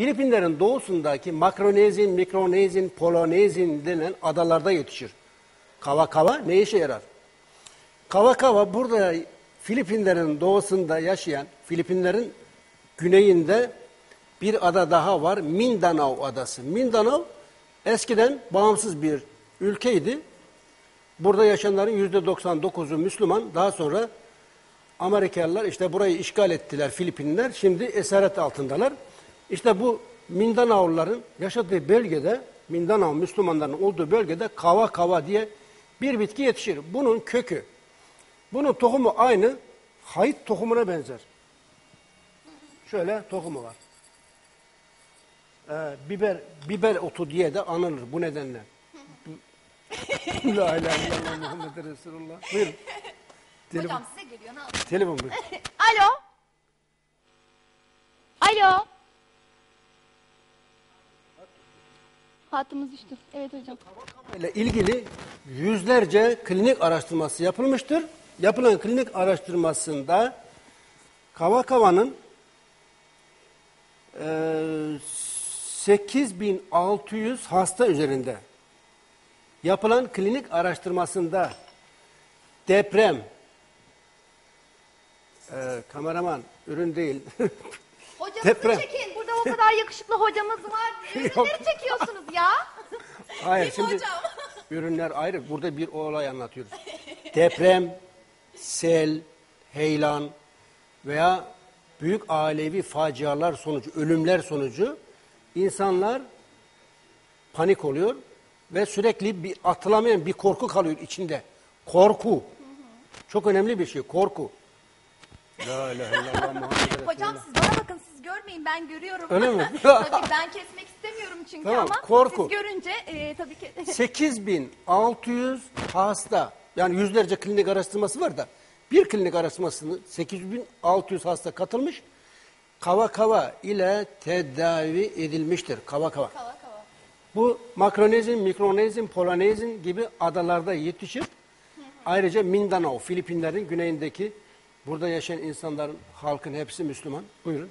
Filipinlerin doğusundaki Makronezin, Mikronezin, Polonezin denen adalarda yetişir. Kava kava ne işe yarar? Kava kava burada Filipinlerin doğusunda yaşayan, Filipinlerin güneyinde bir ada daha var. Mindanao adası. Mindanao eskiden bağımsız bir ülkeydi. Burada yaşayanların yüzde 99'u Müslüman. Daha sonra Amerikalılar işte burayı işgal ettiler Filipinliler. Şimdi esaret altındalar. İşte bu Mindanao'luların yaşadığı bölgede, Mindanao Müslümanların olduğu bölgede kava kava diye bir bitki yetişir. Bunun kökü, bunun tohumu aynı hayıt tohumuna benzer. Şöyle tohumu var. Ee, biber biber otu diye de anılır bu nedenle. La ilahe illallah Muhammed Resulullah. Buyurun. Telefon, Hocam size geliyor ne yapayım? telefon buyurun. Alo. Alo. Hattımız düştü. Evet hocam. ile ilgili yüzlerce klinik araştırması yapılmıştır. Yapılan klinik araştırmasında kava kavanın eee 8600 hasta üzerinde yapılan klinik araştırmasında deprem eee, kameraman ürün değil Hocamızı Deprem. çekin. O kadar yakışıklı hocamız var. Ürünleri çekiyorsunuz ya. Hayır şimdi ürünler ayrı. Burada bir olay anlatıyoruz. Deprem, sel, heyelan veya büyük ailevi facialar sonucu, ölümler sonucu insanlar panik oluyor ve sürekli bir atılamayan bir korku kalıyor içinde. Korku. Çok önemli bir şey, korku. La ilahe illallah Muhammed Hocam siz bana bakın siz görmeyin ben görüyorum. Öyle mi? tabii ben kesmek istemiyorum çünkü Tamam, ama korku. siz görünce e, tabii ki. 8600 hasta yani yüzlerce klinik araştırması var da bir klinik araştırmasını 8600 hasta katılmış kava kava ile tedavi edilmiştir. Kava kava. Kava kava. Bu Makronezin, Mikronezin, Polonezin gibi adalarda yetişip ayrıca Mindanao, Filipinlerin güneyindeki burada yaşayan insanların halkın hepsi Müslüman. Buyurun.